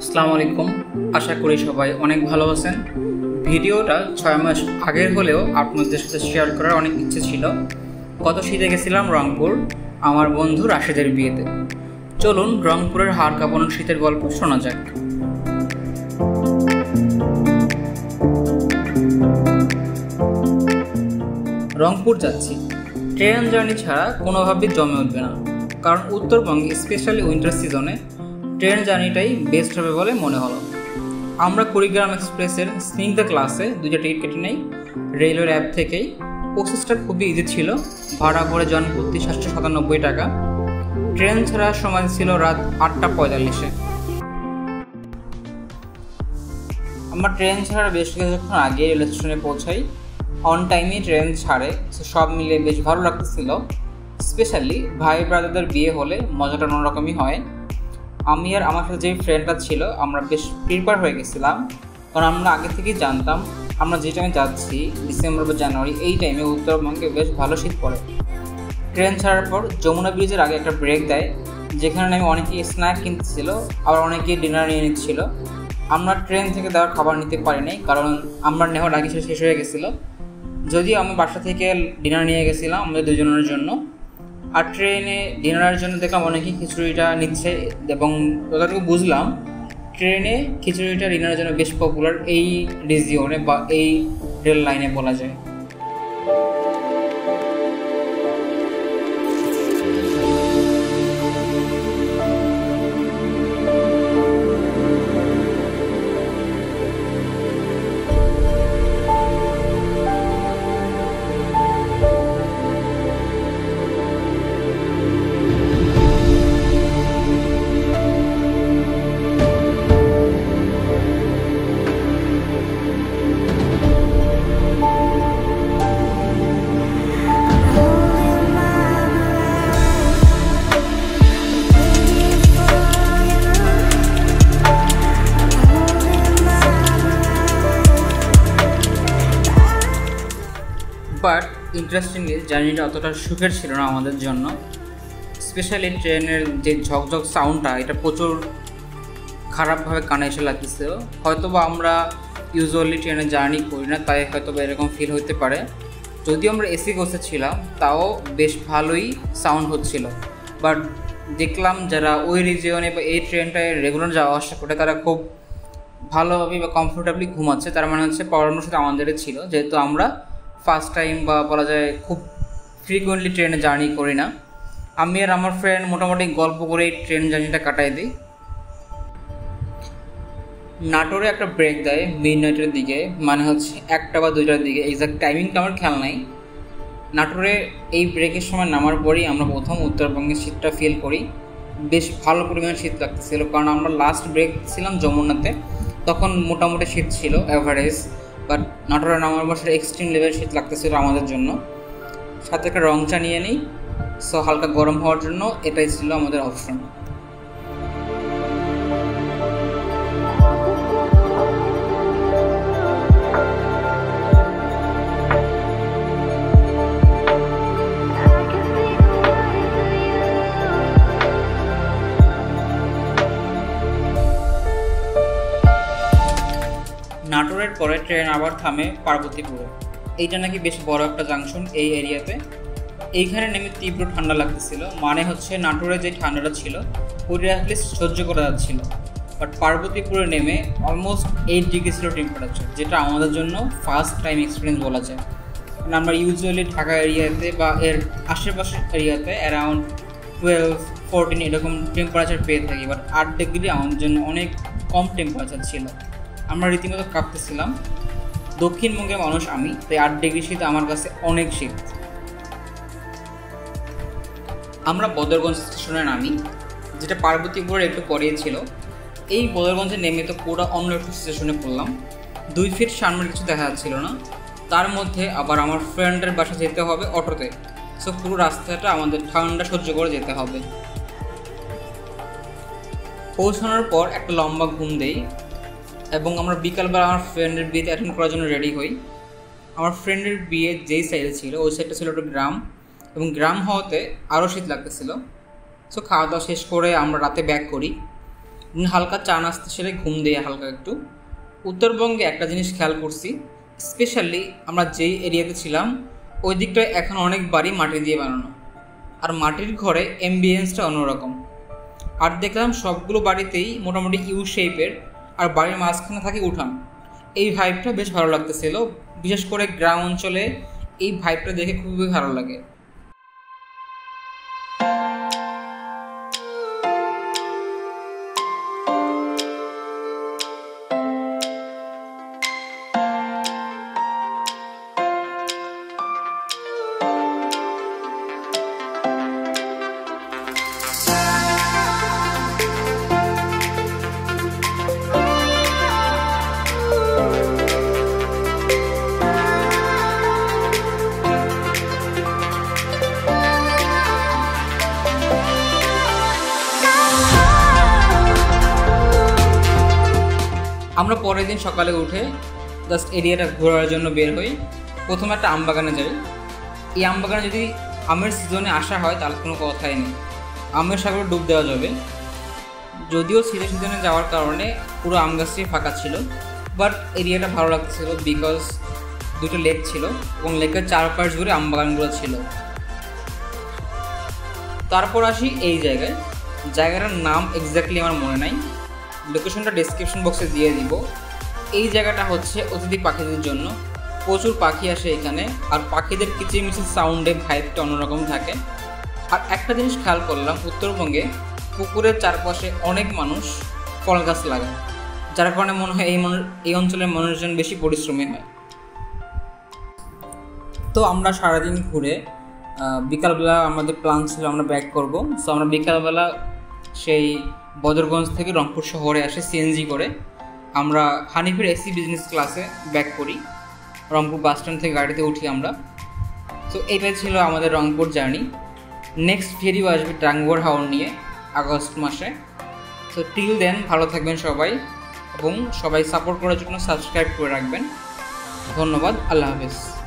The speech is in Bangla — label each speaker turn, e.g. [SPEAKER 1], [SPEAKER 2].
[SPEAKER 1] আসসালামু আলাইকুম। আশা করি সবাই অনেক ভালো আছেন। ভিডিওটা ছয় মাস আগের হলেও আপনাদের সাথে শেয়ার করার অনেক ইচ্ছে ছিল। গত শীতে গেছিলাম রংপুর, আমার বন্ধু রাশেদের বিয়েতে। চলুন রংপুরের হাড় কাঁপানো শীতের গল্প শোনা যাক। রংপুর যাচ্ছি। ট্রেন জার্নি ছাড়া কোনোভাবেই জমে উঠবে না। কারণ উত্তরবঙ্গে স্পেশালি উইন্টার সিজনে ট্রেন জার্নিটাই বেস্ট হবে বলে মনে হলো। আমরা কুড়িগ্রাম এক্সপ্রেসের স্নিগ্ধ ক্লাসে দুইটা টিকিট কেটে নেই। রেলওয়ের অ্যাপ থেকেই। প্রসেসটা খুবই ইজি ছিল। ভাড়া করে জন জনপ্রতি সাতশো, সাতানব্বই টাকা। ট্রেন ছাড়ার সময় ছিল রাত আটটা পঁয়তাল্লিশে। আমরা ট্রেন ছাড়ার বেশ কিছুক্ষণ আগে রেল স্টেশনে পৌঁছাই। অন টাইমে ট্রেন ছাড়ে। সব মিলে বেশ ভালো লাগতেছিল। স্পেশালি ভাই ব্রাদারদের বিয়ে হলে মজাটা অন্যরকমই হয়। আমি আর আমার সাথে যে ফ্রেন্ডটা ছিল, আমরা বেশ প্রিপেয়ার হয়ে গেছিলাম। কারণ আমরা আগে থেকেই জানতাম, আমরা যে টাইমে যাচ্ছি ডিসেম্বর বা জানুয়ারি এই টাইমে উত্তরবঙ্গে বেশ ভালো শীত পড়ে। ট্রেন ছাড়ার পর যমুনা ব্রিজের আগে একটা ব্রেক দেয়, যেখানে আমি অনেকেই স্ন্যাক কিনতেছিল, আবার অনেকেই ডিনার নিয়ে নিচ্ছিল। আমরা ট্রেন থেকে দেওয়ার খাবার নিতে পারিনি কারণ আমরা নেওয়ার আগে শেষ হয়ে গেছিল। যদিও আমি বাসা থেকে ডিনার নিয়ে গেছিলাম আমাদের দুজনের জন্য। আর ট্রেনে ডিনারের জন্য দেখলাম অনেকেই খিচুড়িটা নিচ্ছে এবং যতটুকু বুঝলাম, ট্রেনে খিচুড়িটা ডিনারের জন্য বেশ পপুলার এই রিজিয়নে বা এই রেল লাইনে বলা যায়। ইন্টারেস্টিংলি জার্নিটা অতটা সুখের ছিল না আমাদের জন্য। স্পেশালি ট্রেনের যে ঝকঝক সাউন্ডটা এটা প্রচুর খারাপভাবে কানে এসে লাগতেছিল হয়তো বা আমরা ইউজুয়ালি ট্রেনে জার্নি করি না, তাই হয়তো বা এরকম ফিল হতে পারে। যদিও আমরা এসি কোচে ছিলাম, তাও বেশ ভালোই সাউন্ড হচ্ছিল। বাট দেখলাম যারা ওই রিজিয়নে বা এই ট্রেনটায় রেগুলার যাওয়া আসা করে, তারা খুব ভালোভাবে বা কমফোর্টেবলি ঘুমাচ্ছে। তার মানে হচ্ছে সাথে আমাদেরই ছিল, যেহেতু আমরা ফার্স্ট টাইম বা বলা যায় খুব ফ্রিকুয়েন্টলি ট্রেনে জার্নি করি না। আমি আর আমার ফ্রেন্ড মোটামুটি গল্প করে ট্রেন জার্নিটা কাটাই দিই। নাটোরে একটা ব্রেক দেয় মিড নাইটের দিকে মানে হচ্ছে একটা বা দুইটার দিকে। এক্সাক্ট টাইমিংটা আমার খেয়াল নাই। নাটোরে এই ব্রেকের সময় নামার পরেই আমরা প্রথম উত্তরবঙ্গের শীতটা ফিল করি। বেশ ভালো পরিমাণে শীত লাগতেছিল, কারণ আমরা লাস্ট ব্রেক ছিলাম যমুনাতে। তখন মোটামুটি শীত ছিল অ্যাভারেজ বাট নটর নভেম্বর মাসের সেটা এক্সট্রিম লেভেল শীত লাগতেছিল আমাদের জন্য। সাথে একটা রং চা নিয়ে নিই সো হালকা গরম হওয়ার জন্য এটাই ছিল আমাদের অপশন পরে ট্রেন আবার থামে পার্বতীপুরে। এইটা নাকি বেশ বড় একটা জাংশন এই এরিয়াতে এইখানে নেমে তীব্র ঠান্ডা লাগতেছিল মানে হচ্ছে নাটোরে যে ঠান্ডাটা ছিল, ওইটা অ্যাটলিস্ট সহ্য করা যাচ্ছিল বাট পার্বতীপুরে নেমে অলমোস্ট এইট ডিগ্রি ছিল টেম্পারেচার যেটা আমাদের জন্য ফার্স্ট টাইম এক্সপিরিয়েন্স বলা যায়। কারণ আমরা ইউজুয়ালি ঢাকা এরিয়াতে বা এর আশেপাশের এরিয়াতে অ্যারাউন্ড টুয়েলভ ফোরটিন এরকম টেম্পারেচার পেয়ে থাকি। বাট আট ডিগ্রি আমাদের জন্য অনেক কম টেম্পারেচার ছিল। আমরা রীতিমতো কাঁপতেছিলাম। দক্ষিণবঙ্গের মানুষ আমি, তাই আট ডিগ্রি শীত আমার কাছে অনেক শীত। আমরা বদরগঞ্জ স্টেশনে নামি, যেটা পার্বতীপুরের একটু পরেই ছিল। এই বদরগঞ্জে নেমে তো পুরো অন্য একটু স্টেশনে পড়লাম। দুই ফিট সামনের কিছু দেখা যাচ্ছিল না। তার মধ্যে আবার আমার ফ্রেন্ডের বাসা যেতে হবে অটোতে। সো পুরো রাস্তাটা আমাদের ঠান্ডা সহ্য করে যেতে হবে। পৌঁছানোর পর একটা লম্বা ঘুম দেই। এবং আমরা বিকালবেলা আমার ফ্রেন্ডের বিয়েতে অ্যাটেন্ড করার জন্য রেডি হই। আমার ফ্রেন্ডের বিয়ে যেই সাইডে ছিল, ওই সাইডটা ছিল একটা গ্রাম এবং গ্রাম হওয়াতে আরও শীত লাগতেছিল। সো খাওয়া দাওয়া শেষ করে আমরা রাতে ব্যাক করি। হালকা চা নাস্তা সেরে ঘুম দিয়ে হালকা একটু। উত্তরবঙ্গে একটা জিনিস খেয়াল করছি স্পেশালি আমরা যেই এরিয়াতে ছিলাম, ওই দিকটায় এখন অনেক বাড়ি মাটি দিয়ে বানানো। আর মাটির ঘরে এমবিয়েন্সটা অন্যরকম। আর দেখলাম সবগুলো বাড়িতেই মোটামুটি ইউ শেপের আর বাড়ির মাঝখানে থাকে উঠান। এই ভাইবটা বেশ ভালো লাগতেছিল। বিশেষ করে গ্রাম অঞ্চলে এই ভাইবটা দেখে খুবই ভালো লাগে। আমরা পরের দিন সকালে উঠে জাস্ট এরিয়াটা ঘোরার জন্য বের হই। প্রথমে একটা আম বাগানে যাই। এই আম বাগানে যদি আমের সিজনে আসা হয়, তাহলে কোনো কথাই নেই। আমের সাগরে ডুব দেওয়া যাবে। যদিও শীতের সিজনে যাওয়ার কারণে পুরো আম গাছটি ফাঁকা ছিল বাট এরিয়াটা ভালো লাগছিল বিকজ দুটো লেক ছিল এবং লেকের চারপাশ জুড়ে আম বাগানগুলো ছিল। তারপর আসি এই জায়গায়। জায়গাটার নাম এক্স্যাক্টলি আমার মনে নাই। লোকেশনটা ডিসক্রিপশন বক্সে দিয়ে দিব। এই জায়গাটা হচ্ছে অতিথি পাখিদের জন্য। প্রচুর পাখি আসে এখানে। আর পাখিদের কিচিরমিচির সাউন্ডে ভাইবটা অন্যরকম থাকে। আর একটা জিনিস খেয়াল করলাম, উত্তরবঙ্গে পুকুরের চারপাশে অনেক মানুষ ফল গাছ লাগায়, যার কারণে মনে হয় এই এই অঞ্চলের মানুষজন বেশি পরিশ্রমী হয়। তো আমরা সারাদিন ঘুরে বিকালবেলা আমাদের প্ল্যান ছিল আমরা ব্যাক করব। সো আমরা বিকালবেলা সেই বদরগঞ্জ থেকে রংপুর শহরে আসে সিএনজি করে। আমরা হানিফের এসি বিজনেস ক্লাসে ব্যাক করি। রংপুর বাস স্ট্যান্ড থেকে গাড়িতে উঠি আমরা। তো এটাই ছিল আমাদের রংপুর জার্নি নেক্সট ভিডিও আসবে টাঙ্গুয়ার হাওর নিয়ে আগস্ট মাসে। তো টিল দেন ভালো থাকবেন সবাই এবং সবাই সাপোর্ট করার জন্য সাবস্ক্রাইব করে রাখবেন। ধন্যবাদ, আল্লাহ হাফেজ।